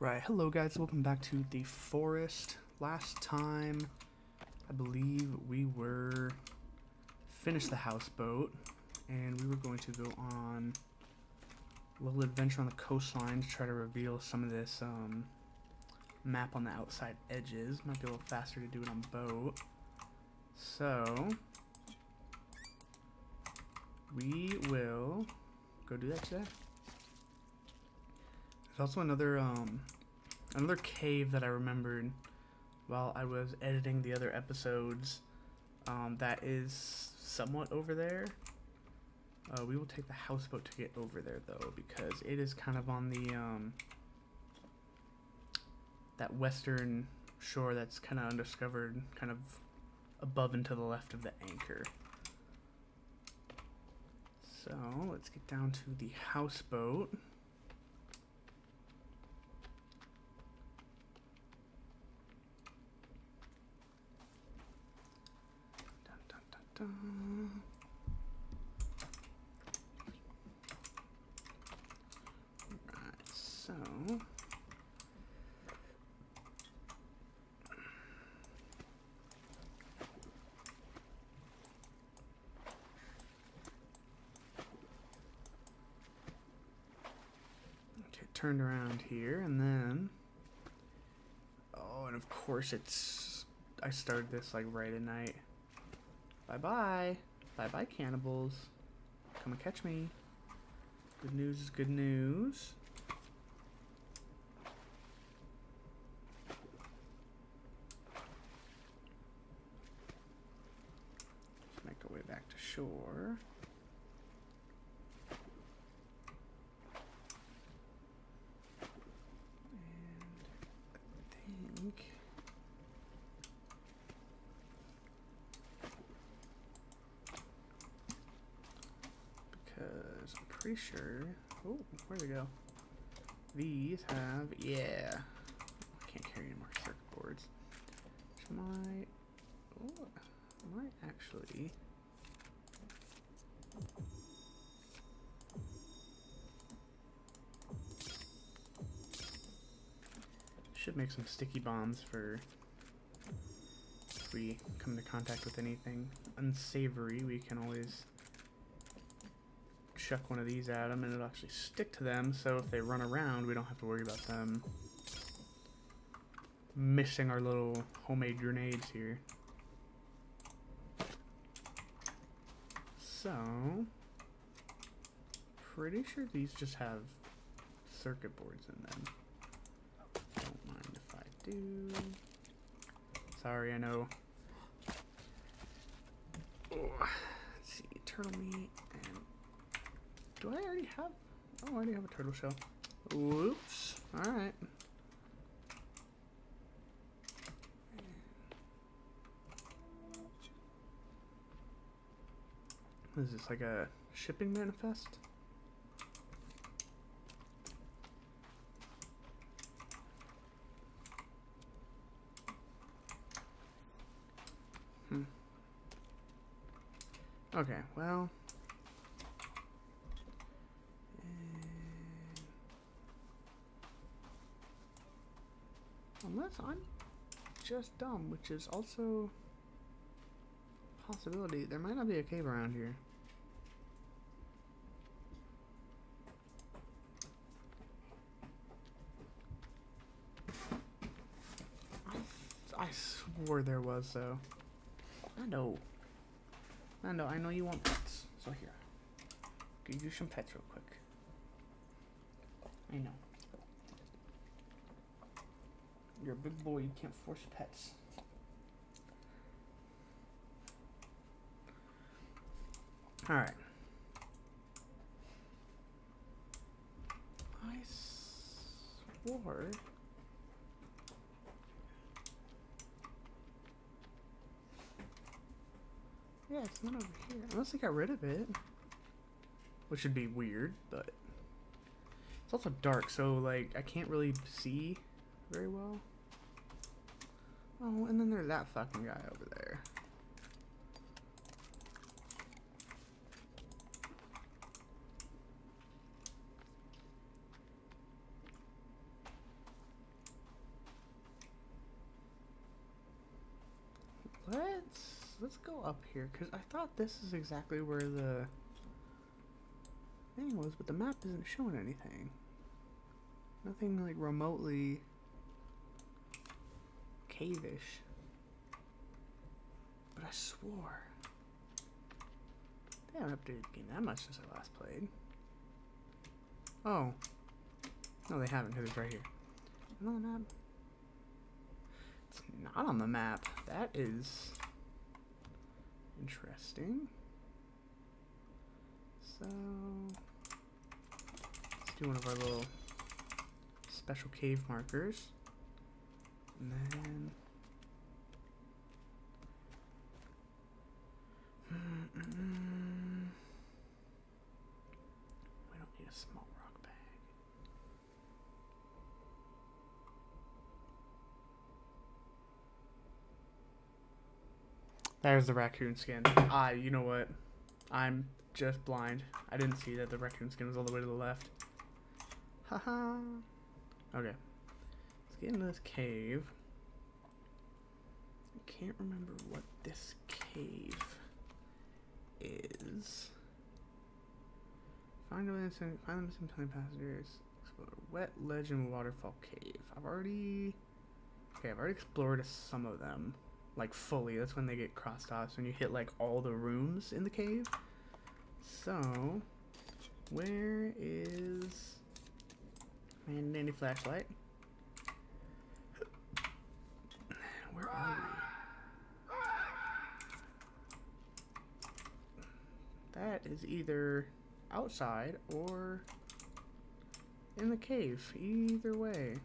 Right, hello guys, welcome back to the forest. Last time, I believe we were finished the houseboat, and we were going to go on a little adventure on the coastline to try to reveal some of this um, map on the outside edges. Might be a little faster to do it on boat. So, we will go do that today. There's also another um another cave that I remembered while I was editing the other episodes um, that is somewhat over there. Uh, we will take the houseboat to get over there though because it is kind of on the um, that western shore that's kind of undiscovered, kind of above and to the left of the anchor. So let's get down to the houseboat. Right, so Okay, turned around here and then Oh, and of course it's I started this like right at night. Bye bye. Bye bye cannibals. Come and catch me. Good news is good news. Make our way back to shore. And I think because I'm pretty sure. Oh, where'd they go? These have yeah. I can't carry any more circuit boards. Which might. Oh, might actually. Should make some sticky bombs for if we come into contact with anything unsavory. We can always chuck one of these at them and it'll actually stick to them so if they run around we don't have to worry about them missing our little homemade grenades here. So, pretty sure these just have circuit boards in them. Don't mind if I do. Sorry, I know. Oh, let's see, turtle meat do I already have? Oh, I already have a turtle shell. Whoops. Alright. What is this, like a shipping manifest? Hmm. Okay, well. Unless I'm just dumb, which is also possibility. There might not be a cave around here. I, I swore there was, though. I know. I know, I know you want pets. So here. Give you some pets real quick. I know. You're a big boy, you can't force pets. Alright. I swore. Yeah, it's not over here. Unless they got rid of it. Which would be weird, but. It's also dark, so, like, I can't really see very well. Oh, and then there's that fucking guy over there. Let's let's go up here because I thought this is exactly where the thing was, but the map isn't showing anything. Nothing like remotely cavish. But I swore. They haven't updated the game that much since I last played. Oh. No, they haven't, because it's right here. Is on the map? It's not on the map. That is interesting. So, let's do one of our little special cave markers. -mm. We don't need a small rock bag. There's the raccoon skin. Ah, you know what? I'm just blind. I didn't see that the raccoon skin was all the way to the left. Haha. okay. Get into this cave. I can't remember what this cave is. Find the missing, find the missing twenty passengers. Explore wet legend waterfall cave. I've already okay. I've already explored some of them, like fully. That's when they get crossed off. So when you hit like all the rooms in the cave. So, where is my nanny flashlight? Where are we? That is either outside or in the cave. Either way.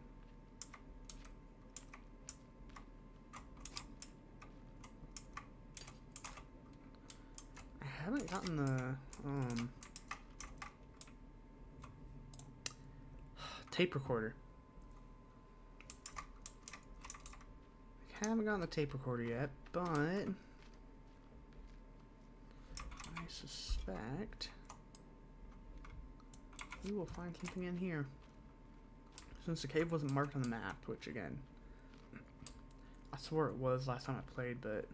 I haven't gotten the um tape recorder. Haven't gotten the tape recorder yet, but I suspect we will find something in here. Since the cave wasn't marked on the map, which again, I swore it was last time I played, but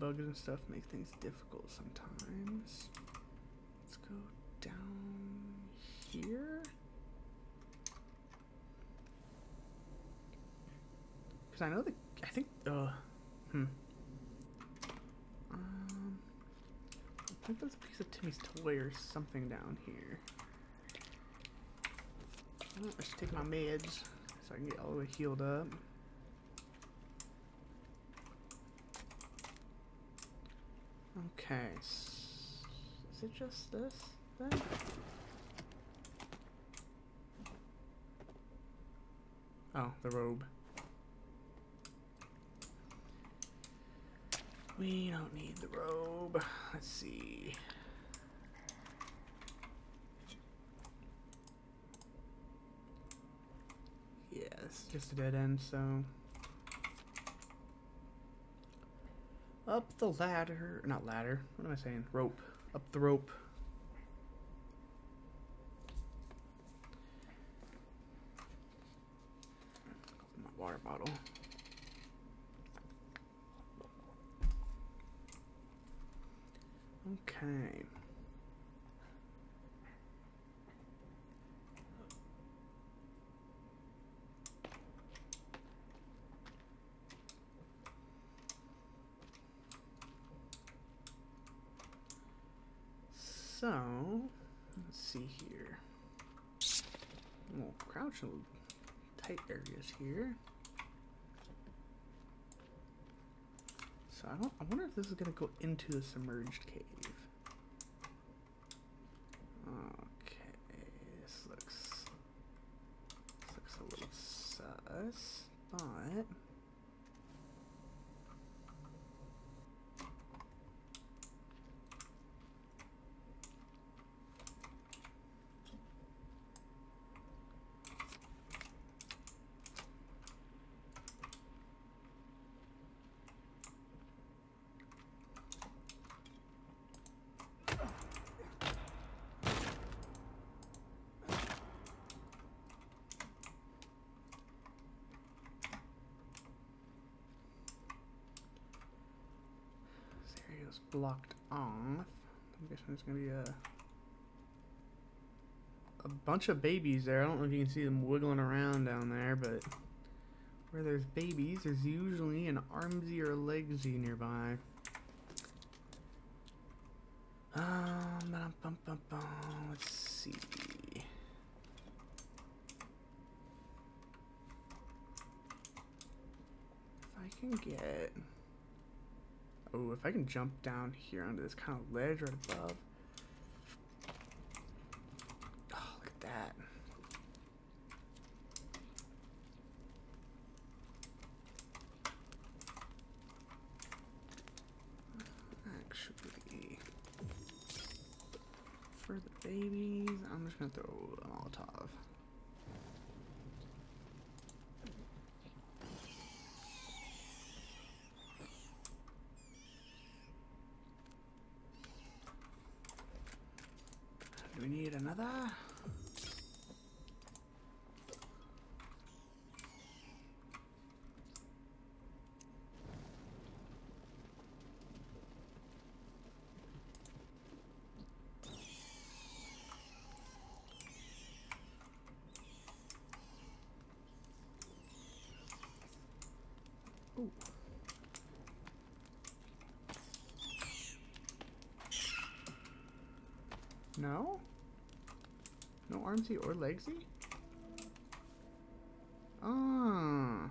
bugs and stuff make things difficult sometimes. Let's go down here. Because I know the, I think, uh, hmm. Um, I think there's a piece of Timmy's toy or something down here. Oh, I should take my meds so I can get all the way healed up. Okay. Is it just this then? Oh, the robe. We don't need the robe. Let's see. Yeah, just a dead end, so. Up the ladder. Not ladder. What am I saying? Rope. Up the rope. My water bottle. Okay. So, let's see here. We'll crouch in tight areas here. So I don't. I wonder if this is gonna go into the submerged cave. Blocked off. I'm guessing there's gonna be a a bunch of babies there. I don't know if you can see them wiggling around down there, but where there's babies, there's usually an armsy or legsy nearby. Um, bum, bum, bum, bum, let's see. If I can get... Oh, if I can jump down here onto this kind of ledge right above. Oh, look at that. Actually, for the babies, I'm just gonna throw a Molotov. Do we need another? No? No armsy or legsy? Ah.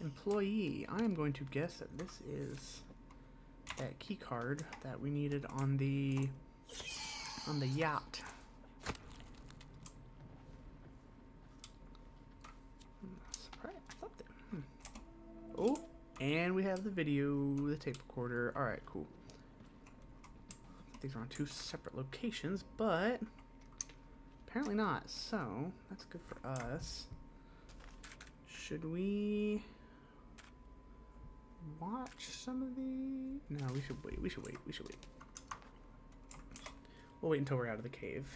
Employee. I am going to guess that this is that key card that we needed on the on the yacht. Hmm. Oh, and we have the video, the tape recorder. All right, cool. These are on two separate locations, but apparently not. So that's good for us. Should we watch some of the? No, we should wait. We should wait. We should wait. We'll wait until we're out of the cave.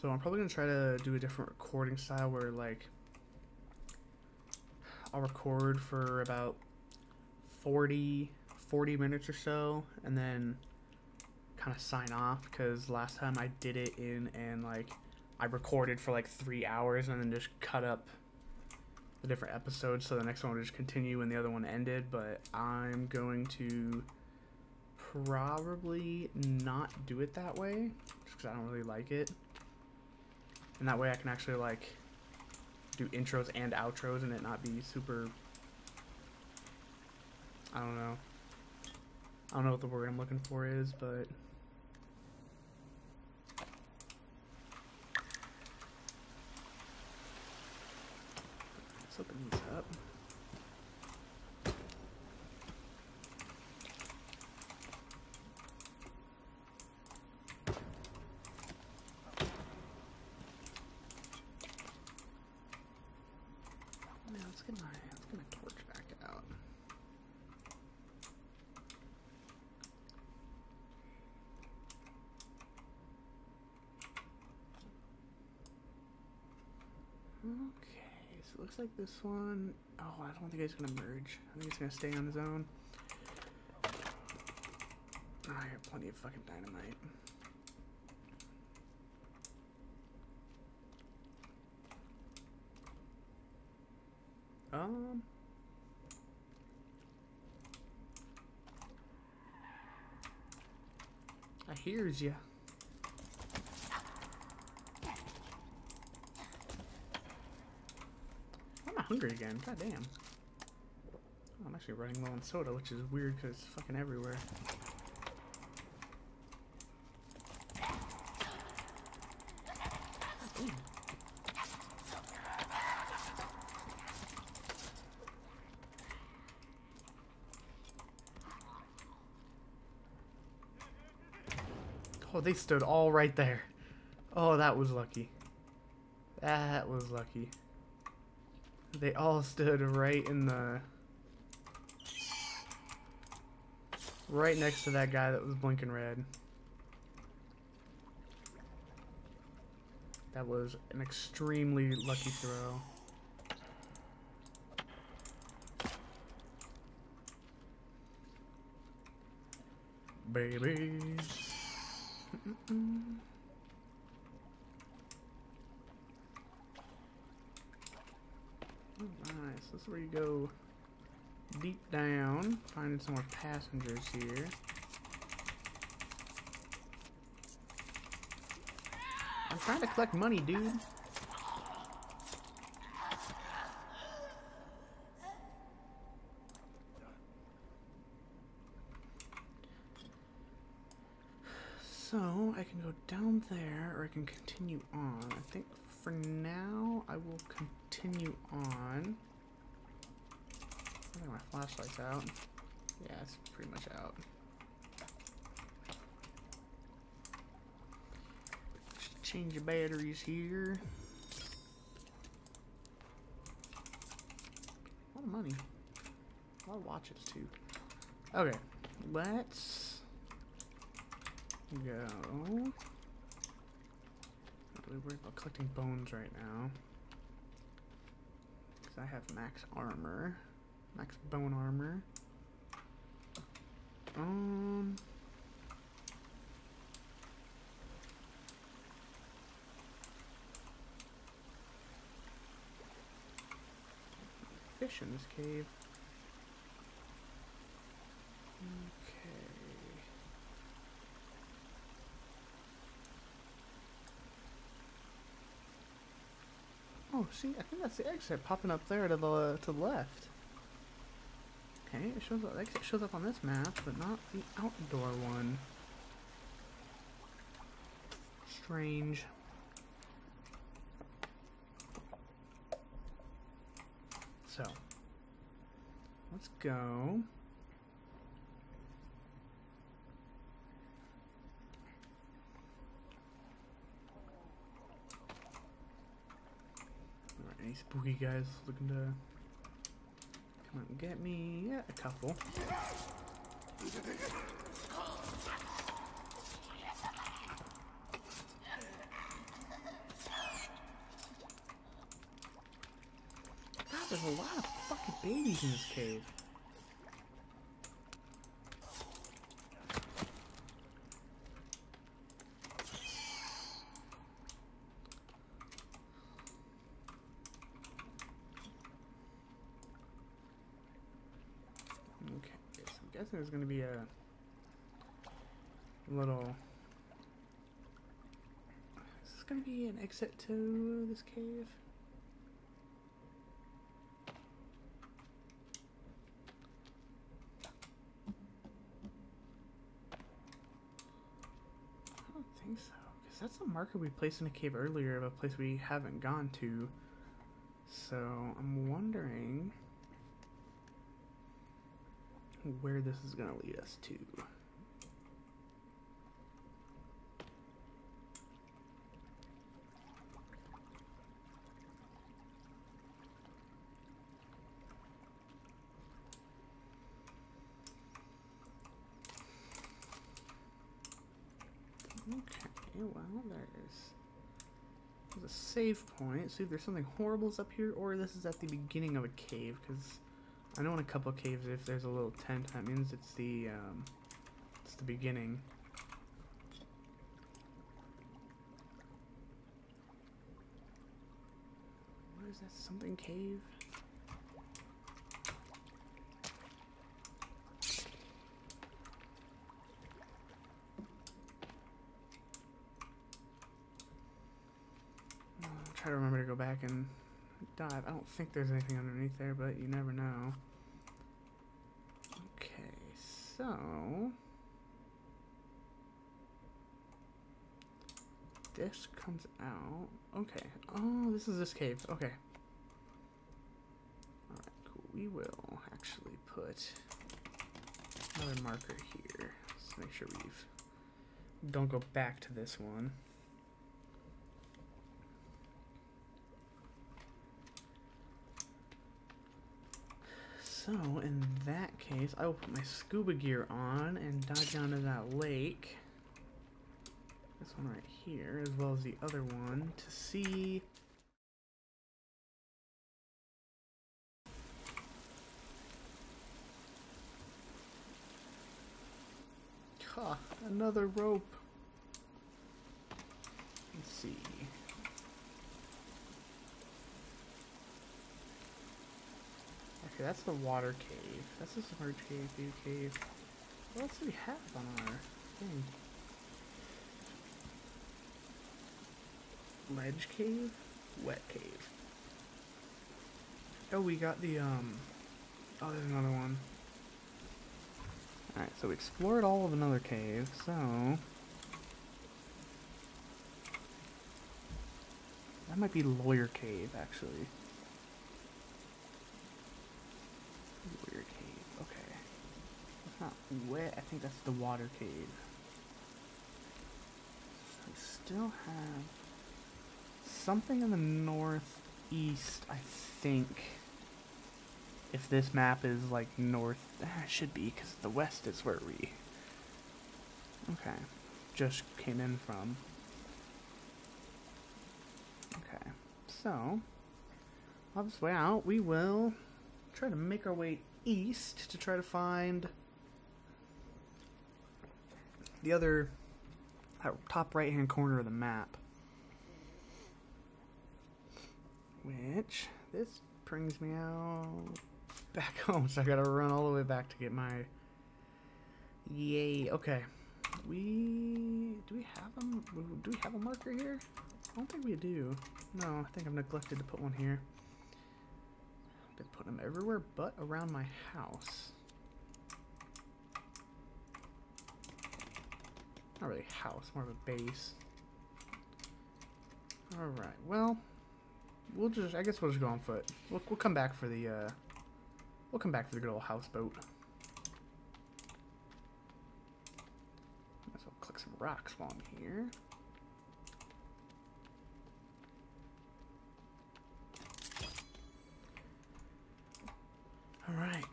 So I'm probably gonna try to do a different recording style where like I'll record for about 40, 40 minutes or so and then kind of sign off because last time I did it in and like I recorded for like three hours and then just cut up the different episodes so the next one would just continue when the other one ended but I'm going to probably not do it that way just because I don't really like it. And that way I can actually like do intros and outros and it not be super I don't know. I don't know what the word I'm looking for is but. Let's open these up Yeah, let's get my let's get my torch back out. Okay, so it looks like this one oh I don't think it's gonna merge. I think it's gonna stay on its own. Oh, I got plenty of fucking dynamite. Um. I hears ya. I'm not hungry again. God damn. I'm actually running low on soda, which is weird because it's fucking everywhere. Oh, they stood all right there. Oh, that was lucky. That was lucky. They all stood right in the... Right next to that guy that was blinking red. That was an extremely lucky throw. Baby. Oh, This is where you go deep down, finding some more passengers here. I'm trying to collect money, dude. So, I can go down there, or I can continue on. I think for now, I will continue on. Flashlight's out. Yeah, it's pretty much out. Just change your batteries here. A lot of money. A lot of watches too. Okay, let's go. Not really worried about collecting bones right now. Because I have max armor. Max bone armor. Um. Fish in this cave. Okay. Oh, see, I think that's the exit popping up there to the to the left. Okay, it shows up. Exit shows up on this map, but not the outdoor one. Strange. So, let's go. Any spooky guys looking to get me? Yeah, a couple. God, there's a lot of fucking babies in this cave. Okay, so I'm guessing there's gonna be a little. Is this gonna be an exit to this cave? I don't think so, because that's a marker we placed in a cave earlier of a place we haven't gone to. So I'm wondering where this is going to lead us to. Okay, well, there's, there's a save point. See, if there's something horrible up here, or this is at the beginning of a cave, because I know in a couple caves if there's a little tent, that means it's the um, it's the beginning. What is that? Something cave? I'll try to remember to go back and dive. I don't think there's anything underneath there, but you never know. Okay, so this comes out. Okay. Oh, this is this cave. Okay. Alright, cool. We will actually put another marker here. Let's make sure we've don't go back to this one. So, in that case, I will put my scuba gear on and dive down to that lake. this one right here, as well as the other one, to see. Ha! Another rope. Let's see. Okay, that's the water cave. That's the submerged cave, view cave. What else do we have on our thing? Ledge cave? Wet cave. Oh, we got the, um... Oh, there's another one. Alright, so we explored all of another cave, so... That might be Lawyer Cave, actually. Lawyer Cave, okay. It's not wet, I think that's the water cave. So we still have something in the northeast, I think. If this map is like north, eh, it should be because the west is where we. Okay, just came in from. Okay, so on this way out, we will try to make our way east to try to find the other top right hand corner of the map. Which this brings me out back home, so I gotta run all the way back to get my. Yay! Okay, we do we have them? Do we have a marker here? I don't think we do. No, I think I've neglected to put one here. I've been putting them everywhere but around my house. Not really a house, more of a base. Alright, well, we'll just, I guess we'll just go on foot. We'll, we'll come back for the, uh, we'll come back for the good old houseboat. Might as well click some rocks while I'm here. Alright.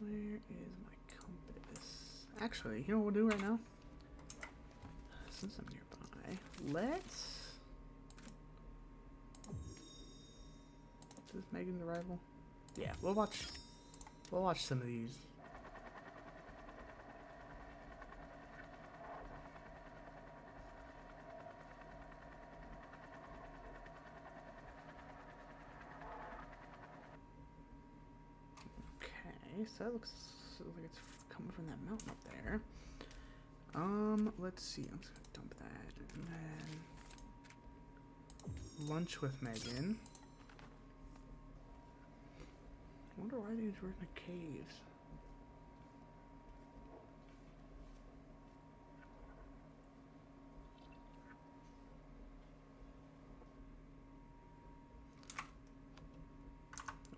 Where is my compass? Actually, you know what we'll do right now? Since I'm nearby, let's. Is this Megan's arrival? Yeah, we'll watch. We'll watch some of these. Okay, so that looks like it's coming from that mountain up there. Um, let's see. I'm just gonna dump that and then lunch with Megan. I wonder why these were in the caves.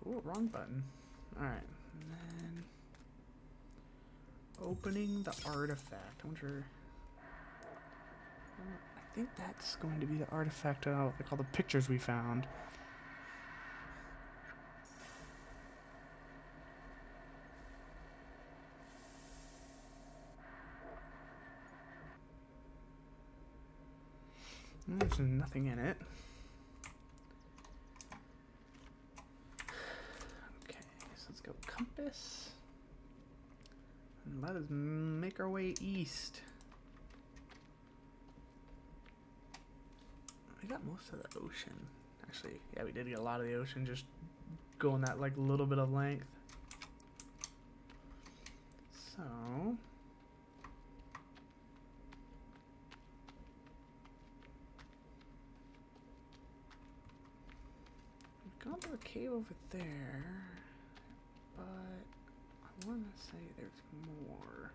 Oh, wrong button. Alright. Opening the artifact. I wonder. I think that's going to be the artifact of like all the pictures we found. Mm, there's nothing in it. Okay, so let's go compass. Let us make our way east. We got most of the ocean. Actually, yeah, we did get a lot of the ocean just going that like little bit of length. So, we've gone to the cave over there, but want to say there's more.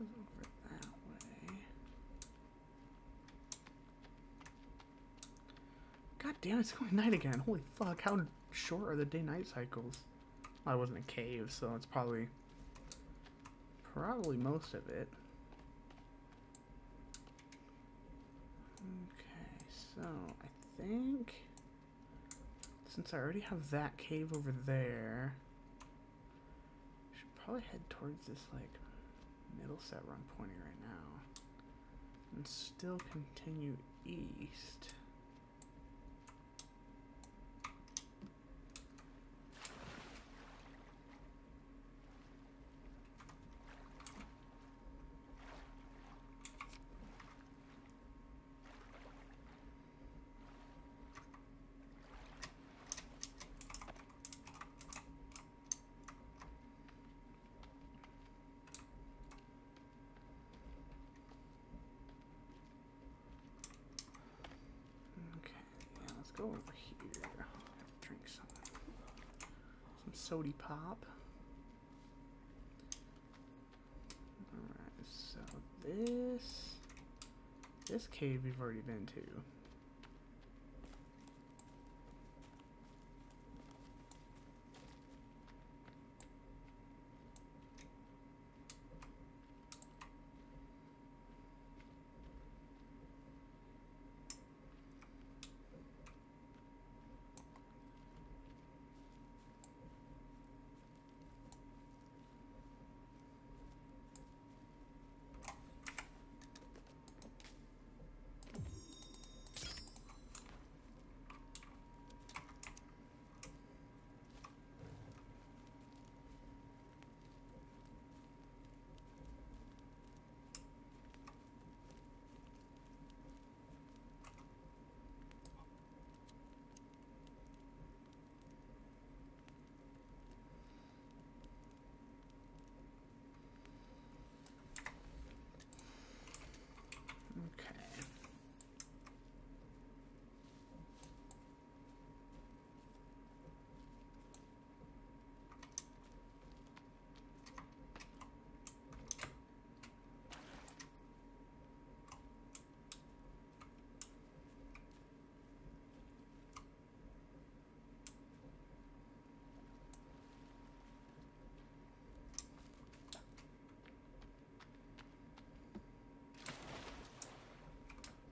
Is over that way. God damn, it's going night again. Holy fuck, how short are the day-night cycles? Well, I wasn't a cave, so it's probably probably most of it. Okay, so I think since I already have that cave over there, I should probably head towards this like set where I'm pointing right now and still continue east. Okay, yeah, let's go over here. Drink some some sody pop. Alright, so this this cave we've already been to.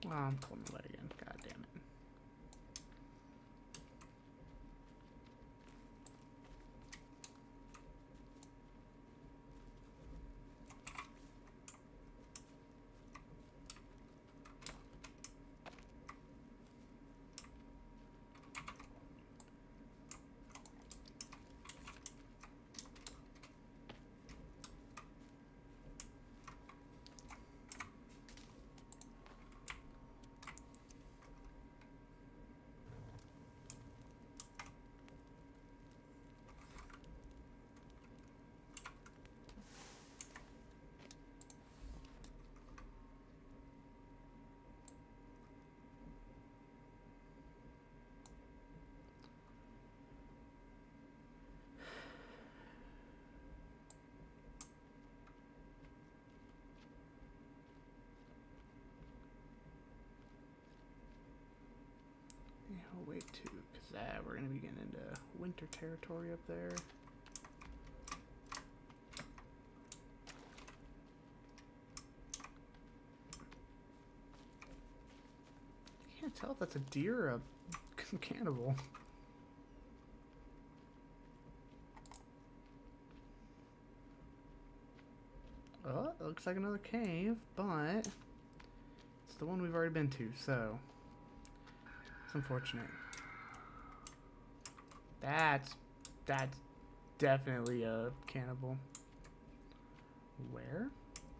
Okay. Oh, I'm pulling the leg again. God damn it. Yeah, too, because uh, we're going to be getting into winter territory up there. I Can't tell if that's a deer or a cannibal. Oh, it looks like another cave, but it's the one we've already been to, so it's unfortunate. That's that's definitely a cannibal. Where?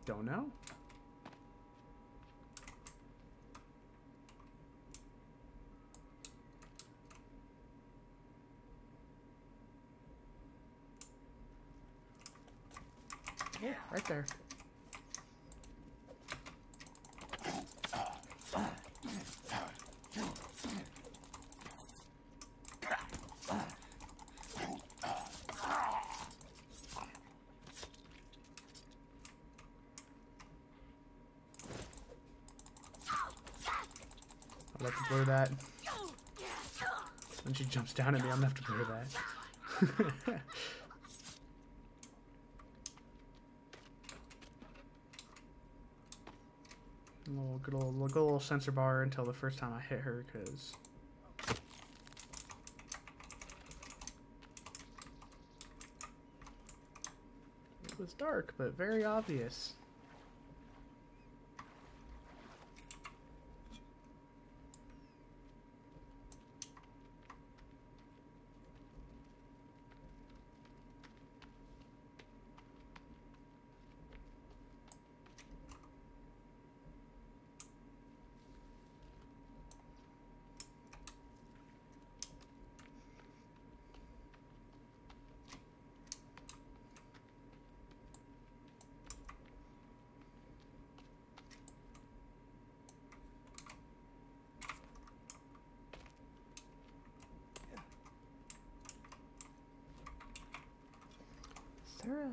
Don't know. Yeah, right there. I'll have to blur that. When she jumps down at me, I'm gonna have to blur that. Little good old, good little sensor bar until the first time I hit her, because it was dark, but very obvious. Is there a...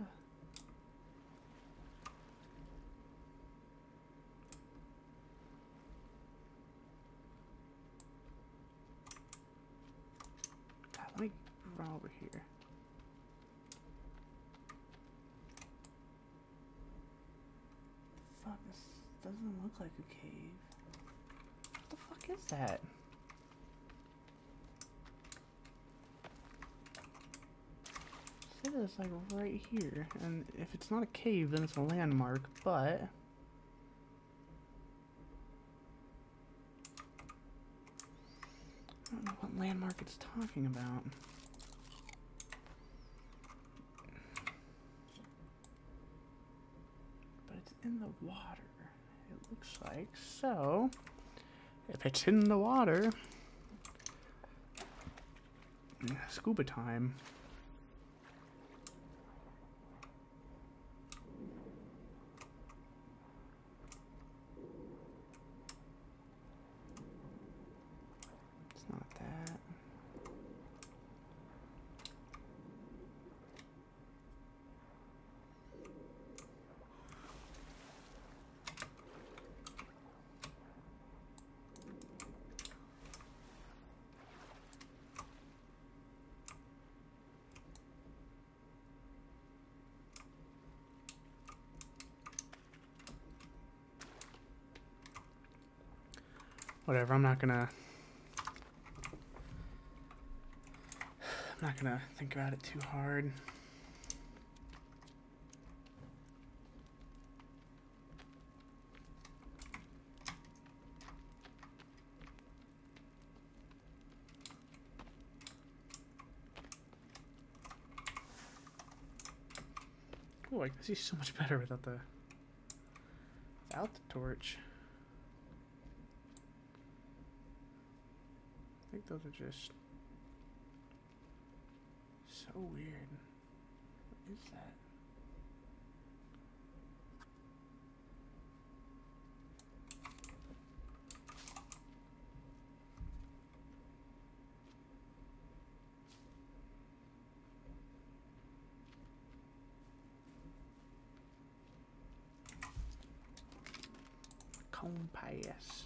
God, let me run over here. Fuck, this doesn't like a cave. What the fuck is that? It's like right here, and if it's not a cave, then it's a landmark, but... I don't know what landmark it's talking about. But it's in the water, looks like. So, if it's in the water, scuba time. It's not that. Whatever, I'm not gonna I'm not gonna think about it too hard. Oh, I can see so much better without the without the torch. I think those are just so weird. What is that? Compass.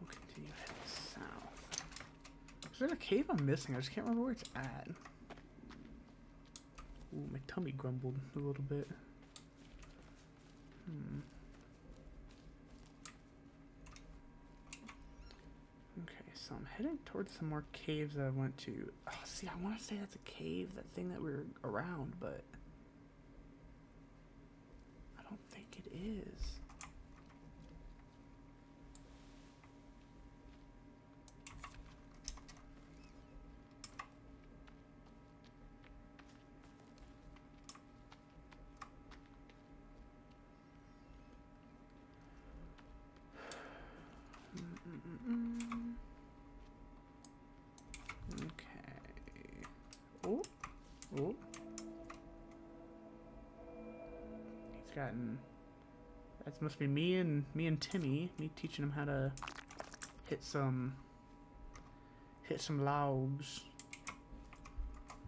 We'll continue heading south. Is there a cave I'm missing? I just can't remember where it's at. Ooh, my tummy grumbled a little bit. Hmm. Okay, so I'm heading towards some more caves that I went to. Oh, see, I want to say that's a cave, that thing that we were around, but I don't think it is. Mm-mm-mm. Okay. Oh, oh. He's gotten. That must be me and me and Timmy. Me teaching him how to hit some hit some logs.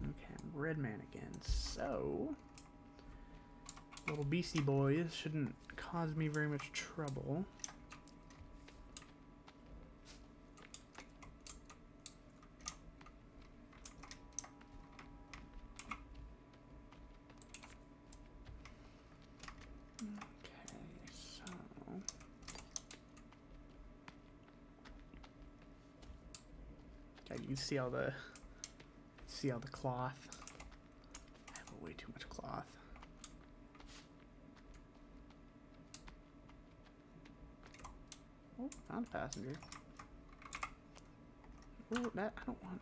Okay, red man again. So, little beastie boys shouldn't cause me very much trouble. Okay, so yeah, you can see all the see all the cloth. I have way too much cloth. Oh, found a passenger. Oh, that I don't want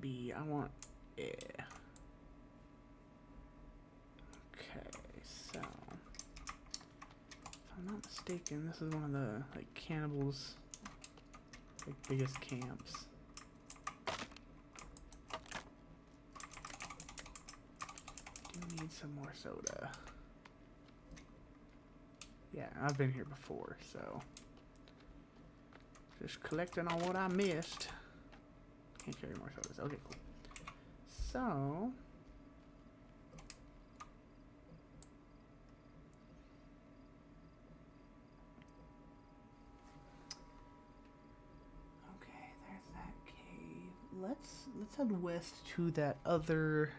B. I want A. Okay, so if I'm not mistaken, this is one of the like cannibals like biggest camps. Do soda. Yeah, I've been here before, so just collecting on what I missed. Can't carry more sodas. Okay, cool. So Okay, there's that cave. Let's let's head west to that other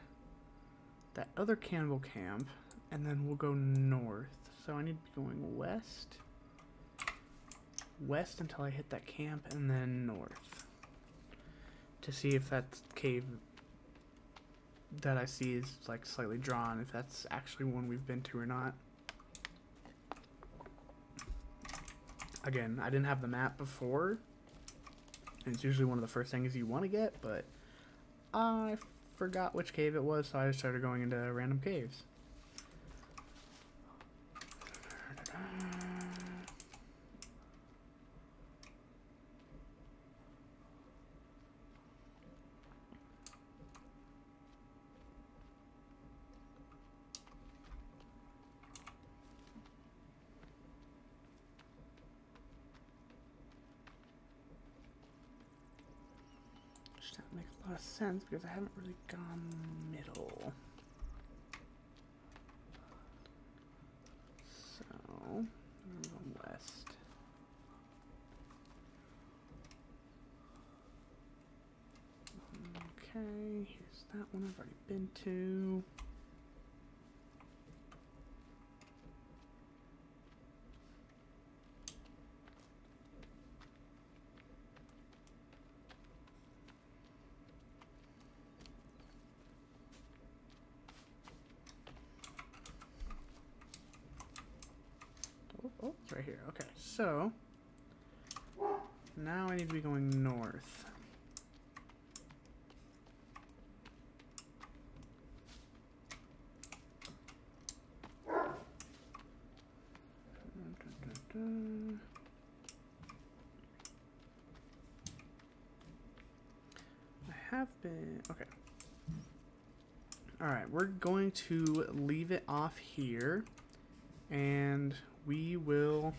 that other cannibal camp, and then we'll go north. So I need to be going west, west until I hit that camp, and then north to see if that cave that I see is like slightly drawn, if that's actually one we've been to or not. Again, I didn't have the map before, and it's usually one of the first things you want to get, but I forgot which cave it was, so I just started going into random caves. Which that makes a lot of sense because I haven't really gone middle. So, I'm going west. Okay, here's that one I've already been to. Oh, oh, it's right here. Okay, so now I need to be going north. I have been okay. All right, we're going to leave it off here and we will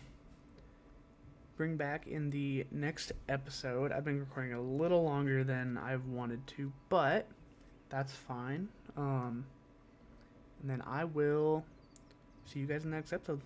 bring back in the next episode. I've been recording a little longer than I've wanted to, but that's fine. Um, and then I will see you guys in the next episode.